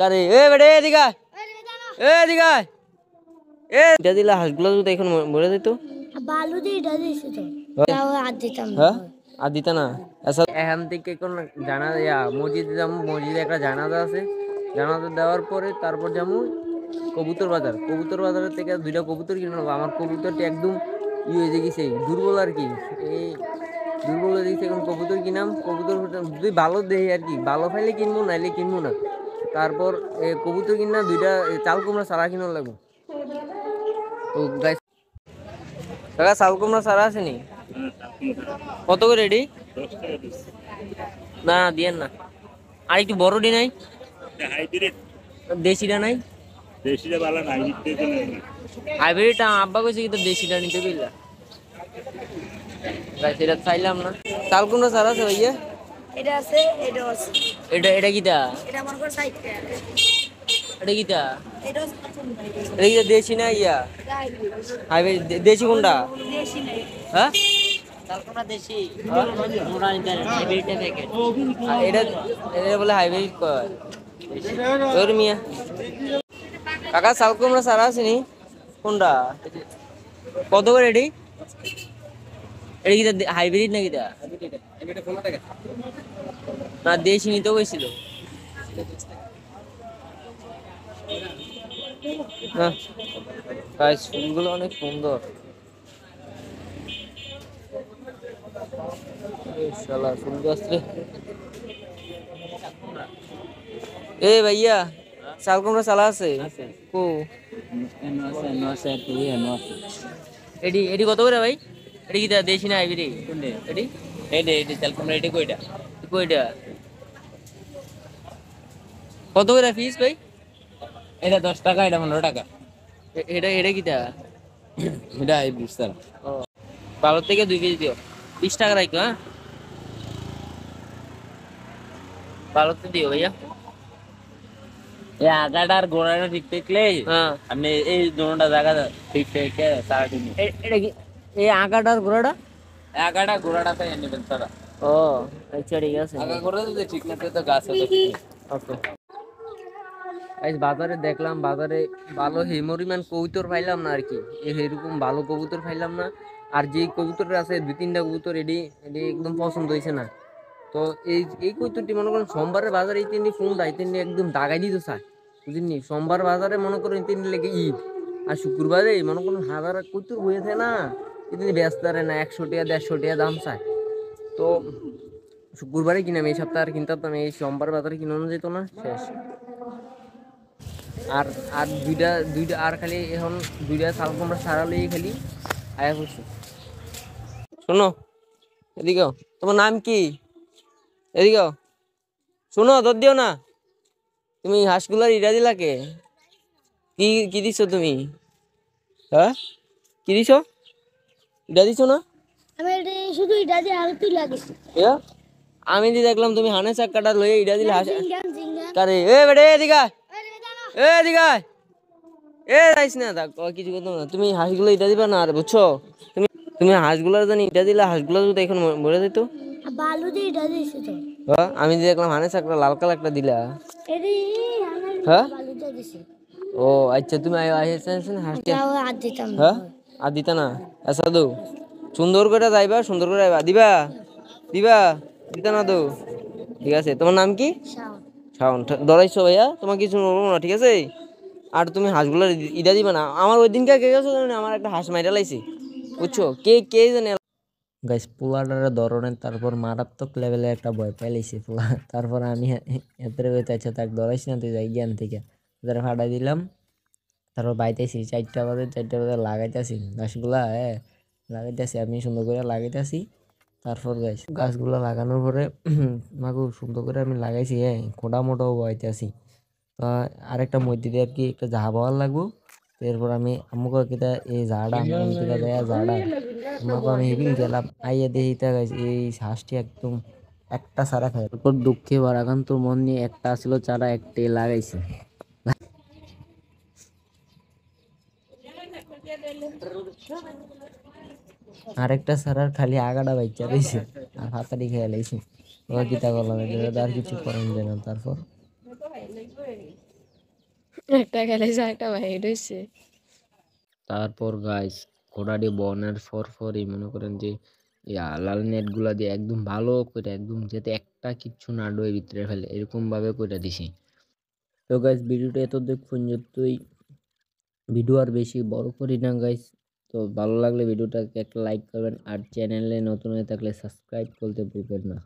কারে? এ বেড়ে এদিকে এ এদিকে এ এটা দিলে হাঁসগুলো যদি এখন মরে যেত। বালু দিয়ে এটা দিয়েছে তো। আর দিতাম হ্যাঁ? আর দিতে না। আচ্ছা। এখান থেকে কোন জানা ইয়া মসজিদে যাব। মসজিদে একটা জানাজা আছে। জানাজা দেওয়ার পরে তারপর যাব কবুতর বাজার। কবুতর বাজারের থেকে দুইটা কবুতর কিনে নেব। আমার কবুতরটি একদম ই হয়ে গেছে দুর্বল আর কি। এই দুর্বল হয়ে গেছে এখন কবুতর কিনাম। কবুতর যদি ভালো দেয় আর কি ভালো ফাইলে কিনবো নাইলে কিনবো না। তারপর কবুতর কিনা দুইটা চাল কুমড়া সারা কিনা লাগবো। তো কাকা চাল কুমড়া সারা আছে নি? কত করে রেডি না, দিয়েন না। আর একটু নাই দেশিটা নাই? দেশিটা ভালো না হাইব্রিডটা আব্বা কইছে এটা চাইলাম না। চাল কুমড়া সারা আছে ভাইয়া? এটা আছে এটা আছে। এটা এটা কিটা এটা আমার ঘর সাইড এটা কিটা এটা এটা। দেশি না ইয়া? হাইব্রিড দেশি কোনটা? দেশি হ্যাঁ? কাকা চাল কুমড়া সারা আছে নি? কোনটা? কত করে এটি? এটা কি হাইব্রিড নাকি দা না দেশি নিতে গেছিল গাইস ফুলগুলো অনেক সুন্দর। এ শালা ফুল গাছ রে? এ ভাইয়া কুমড়া চালা আছে? কো? এডি এডি কত করে ভাই? এডি কি দেশি না এডি এডে? এডে চাল কুমড়া এডে কইটা কইটা কত করে ফিস ভাই? এটা দশ টাকা এটা পনেরো টাকা। এটা এটা কিটা? এটা চাল ও। ভালো থেকে দুই কেজি দিও। বিশ টাকা রাখো হ্যাঁ? ভালোতে দিও ভাইয়া। এই আগাটার গোড়াটা ঠিক থাকলে হ্যাঁ। আপনি এই দুটা জায়গা ঠিক থেকে সারা এটা কি? এই আঁকাটার ঘোড়াটা আগাটা গোড়াটাতে নেবেন সারা ও আচ্ছা ঠিক আছে আগা গোড়া যদি ঠিক না তো গাছ হবে ওকে। আজ বাজারে দেখলাম বাজারে ভালো হেমরিমান কবুতর পাইলাম না আর কি। এরকম ভালো কবুতর পাইলাম না। আর যে কবুতর আছে দুই তিনটা কবুতর এটি এটি একদম পছন্দ হয়েছে না। তো এই এই কবুতরটি মনে করেন সোমবারের বাজারে এই তিনটি ফোনটা এই তিনটি একদম দাগাই দিতে চায়। বুঝলি সোমবার বাজারে মনে করেন তিনটি লেগে ঈদ। আর শুক্রবারে মনে করেন হাজার কবুতর হয়েছে না। এই তিনটি ব্যস্ত পারে না, একশো টাকা, দেড়শো টাকা দাম চায়। তো শুক্রবারে কিনাম এই সপ্তাহে আর কিনতে পারতাম এই সোমবার বাজারে কিনানো যেত না, শেষ। আর আর দুইটা দুইটা, আর খালি এখন দুইটা শাল কুমড়া সারা লই খালি আয়া করছি শোনো, এদিকে। তোমার নাম কি? এদিকে। শোনো তোর দিও না। তুমি হাঁসগুলার ইটা দিলাকে কি কি দিছো তুমি? হ্যাঁ? কি দিছো? ইটা দিছো না আমি শুধু দিয়ে ইয়া? আমি দি দেখলাম তুমি হানে চাক্কাটা লইয়ে ইটা দিলে হাঁস কারে এ বেড়ে এদিকে। এ এদিকে এ যাইস না তা ক- কিছু করতাম না তুমি হাঁসগুলো ইটা দিবা না আর বুঝছ তুমি তুমি হাঁসগুলো জানি ইটা দিলে হাঁসগুলো যদি এখন মরে যেত বালু দিয়ে এটা দিয়েছে তো হ্যাঁ আমি যে দেখলাম হানে চাকরা লাল কালার একটা দিলা হ্যাঁ ও আচ্ছা তুমি আইসেন হাঁসটা হ্যাঁ আর দিতা না? আচ্ছা দো সুন্দর করে যাইবা সুন্দর করে যাইবা। দিবা? দিবা? দিতা না দো ঠিক আছে তোমার নাম কি? শাওন। ডরাইছো ভাইয়া? তোমার কিছু বলব না ঠিক আছে? আর তুমি হাঁসগুলো ইদা দিবা না। আমার ওই দিনকে কে গেছো? আমার একটা হাঁস মাইরা লাইছি। বুঝছ? কে কে জানে? গাইস পোলাটার ধরনের তারপর মারাত্মক লেভেলে একটা ভয় পাইলাইছি পোলা। তারপর আমি এতে আচ্ছা তাকে ধরাইছি না তুই যাই জ্ঞান থেকে। তারা ফাটাই দিলাম। তারপর বাইতেছি, চারটা বাজে চারটা বাজে লাগাইতেছি, গাছগুলা হ্যাঁ লাগাইতেছি, আমি সুন্দর করে লাগাইতেছি, তারপর গাছ গাছগুলো লাগানোর পরে, মাগু, সুন্দর করে আমি লাগাইছি হ্যাঁ খোঁটা মোটাও বয়াইতেছি তো আরেকটা মধ্যে দিয়ে আর কি একটা জাহা পাওয়ার লাগবো এরপর আমি আমাকে কিতা, এই ঝাড়া কিতা, দেয়া ঝাড়া। আমাকে আমি হেবিং গেলাম, আইয়া দেখি তা গাছ এই হাঁসটি একদম একটা সারা খায় তারপর দুঃখে বার বারাকান্ত মন নিয়ে একটা ছিল চারা একটাই লাগাইছে। আরেকটা সারার খালি আগাটা বাচ্চা রয়েছে আর হাতারি খেয়ে লাইছে। ওরা কিতা করলাম আর কিছু করেন যায় না। তারপর? একটা খেলাইছে একটা বাইর হয়েছে তারপর গাইস ঘোড়াটি বনের পর পরই মনে করেন যে লাল নেটগুলা দিয়ে একদম ভালো করে একদম যাতে একটা কিচ্ছু না ডোয় ভিতরে ফেলে এরকম ভাবে করে দিছি। তো গাইস ভিডিওটা এত দেখ পর্যন্তই। ভিডিও আর বেশি বড় করি না গাইস তো ভালো লাগলে ভিডিওটাকে একটা লাইক করবেন আর চ্যানেলে নতুন হয়ে থাকলে সাবস্ক্রাইব করতে ভুলবেন না।